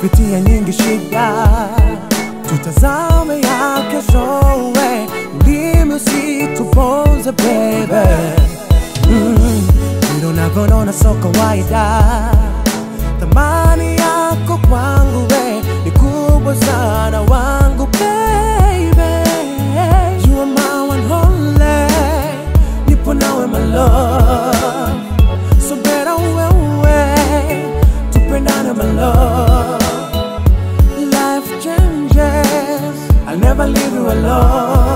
tumepitia nyingi shida, tutazame ya kesho, ulimi usituponze baby. Mm, vile unavyonona so kawaida, thamani Love.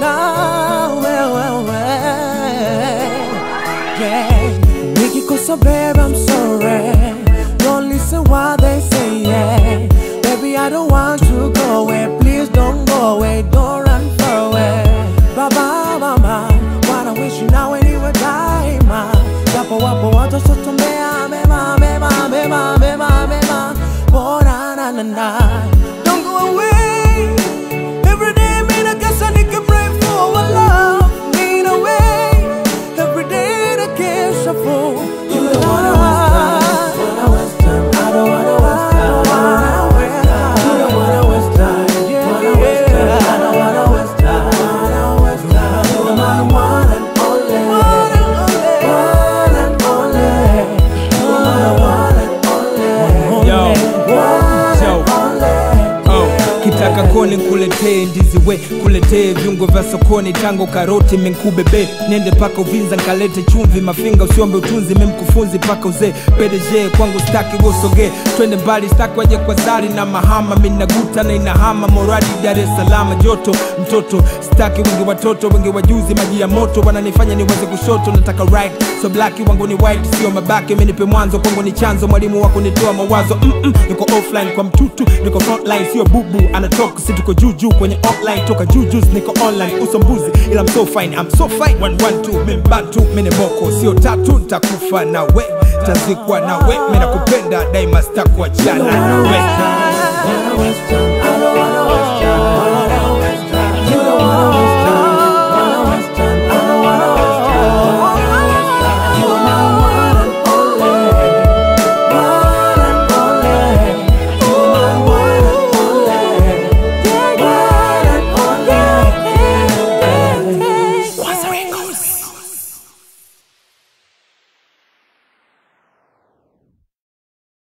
Now, well, well, well. Yeah. Nikikosa, babe, I'm sorry. Don't listen what they say, yeah. Baby, I don't want to go away. Please don't go away. Don't run far away. Baba, mama, wanna wish you now anywhere daima. Japo wapo watu sotombea mema, mema, mema, mema, mema. Bora na na na. beautiful. Kitaka koni kuletee ndizi we kuletee viungo vya sokoni. Tango karoti menkubebe niende paka uvinza nkalete chumvi. Mafinga usiombe utunzi memkufunzi paka uzee. Pedeje kwangu staki wosogee twende mbali staki waje kwa sari na mahama. Minaguta na inahama moradi Dar es salama joto mtoto staki wengi watoto wengi wajuzi maji ya moto. Wananifanya niweze kushoto nataka right. So black wangu ni white sio mabaki. Menipe mwanzo kwangu ni chanzo. Mwalimu wako nitoa mawazo. Mm -mm, niko offline kwa mtutu niko frontline sio bubu anatoka si tuko juju kwenye online toka jujus niko online. Uso mbuzi ila I'm so fine I'm so fine. One one two membatu mene moko sio tatu nitakufa na we. Tazikwa na we mimi nakupenda daima sitakuachana nawe